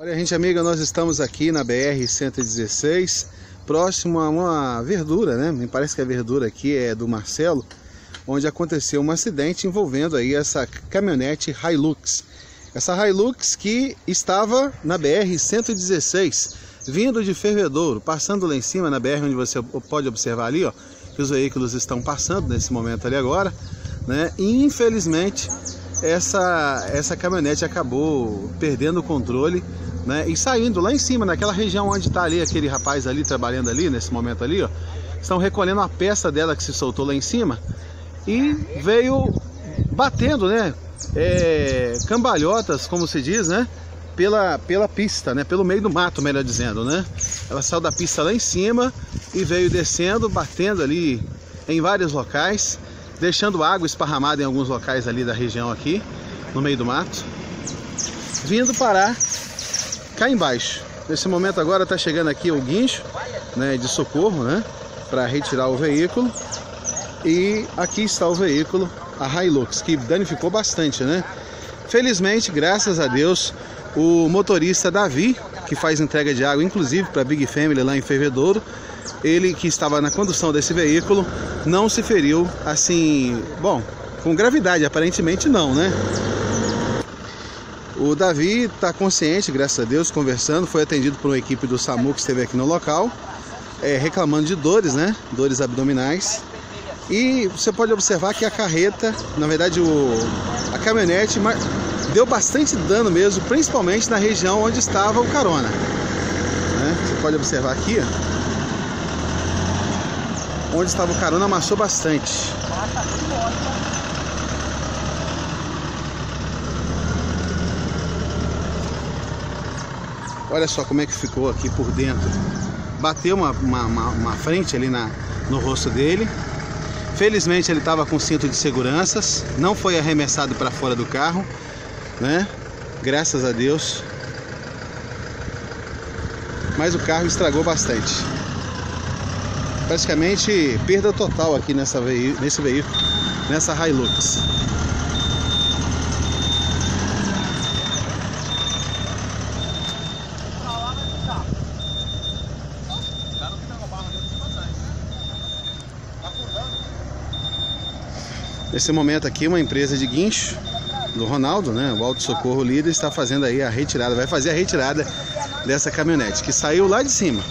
Olha, gente amiga, nós estamos aqui na BR-116, próximo a uma verdura, né? Me parece que a verdura aqui é do Marcelo, onde aconteceu um acidente envolvendo aí essa caminhonete Hilux. Essa Hilux que estava na BR-116, vindo de Fervedouro, passando lá em cima na BR, onde você pode observar ali, ó, que os veículos estão passando nesse momento ali agora, né? E infelizmente essa, essa caminhonete acabou perdendo o controle né? E saindo lá em cima, naquela região onde está ali aquele rapaz ali trabalhando ali, nesse momento ali, ó, estão recolhendo a peça dela que se soltou lá em cima e veio batendo, né? É, cambalhotas, como se diz, né? Pela, pela pista, né? Pelo meio do mato, melhor dizendo, né? Ela saiu da pista lá em cima e veio descendo, batendo ali em vários locais, deixando água esparramada em alguns locais ali da região aqui, no meio do mato, vindo parar cá embaixo. Nesse momento agora está chegando aqui o guincho né, de socorro, né? Para retirar o veículo. E aqui está o veículo, a Hilux, que danificou bastante, né? Felizmente, graças a Deus, o motorista Davi, que faz entrega de água, inclusive para Big Family lá em Fervedouro, ele que estava na condução desse veículo, não se feriu assim, bom, com gravidade, aparentemente não, né? O Davi está consciente, graças a Deus, conversando, foi atendido por uma equipe do SAMU que esteve aqui no local, é, reclamando de dores, né? Dores abdominais. E você pode observar que a carreta, na verdade o, a caminhonete, deu bastante dano mesmo, principalmente na região onde estava o carona. Né? Você pode observar aqui, onde estava o carona amassou bastante. Olha só como é que ficou aqui por dentro. Bateu uma, uma, uma, uma frente ali na, no rosto dele. Felizmente ele estava com cinto de seguranças, não foi arremessado para fora do carro, né? Graças a Deus. Mas o carro estragou bastante. Praticamente perda total aqui nessa nesse veículo, nessa Hilux. Nesse momento aqui, uma empresa de guincho do Ronaldo, né? O Auto Socorro Líder está fazendo aí a retirada, vai fazer a retirada dessa caminhonete que saiu lá de cima.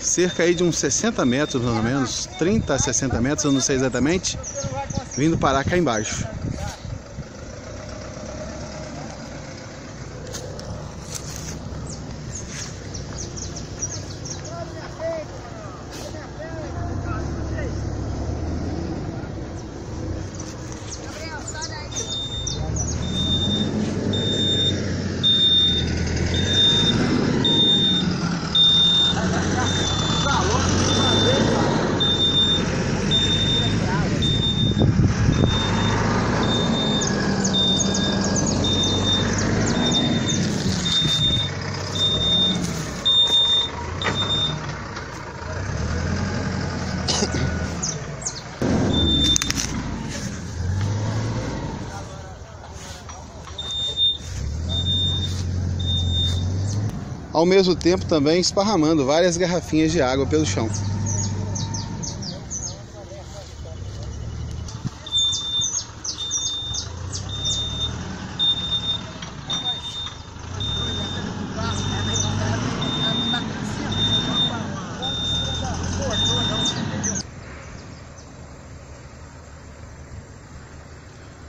Cerca aí de uns 60 metros, pelo menos, 30 a 60 metros, eu não sei exatamente, vindo parar cá embaixo. Ao mesmo tempo também esparramando várias garrafinhas de água pelo chão.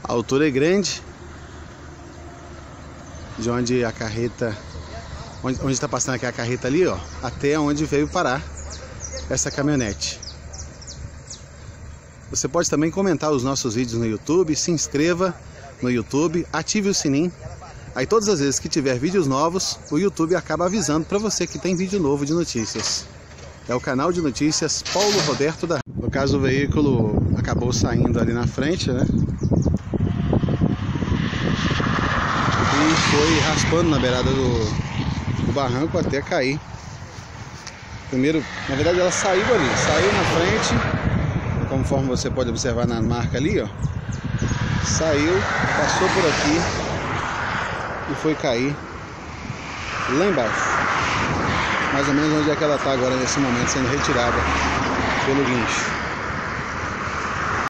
A altura é grande, de onde a carreta onde está passando aqui a carreta ali, ó, até onde veio parar essa caminhonete. Você pode também comentar os nossos vídeos no YouTube, se inscreva no YouTube, ative o sininho. Aí todas as vezes que tiver vídeos novos, o YouTube acaba avisando para você que tem vídeo novo de notícias. É o canal de notícias Paulo Roberto da. No caso o veículo acabou saindo ali na frente, né? E foi raspando na beirada do, o barranco até cair. Primeiro, na verdade ela saiu ali, saiu na frente, conforme você pode observar na marca ali, ó. Saiu, passou por aqui e foi cair lá embaixo. Mais ou menos onde é que ela está agora nesse momento, sendo retirada pelo guincho.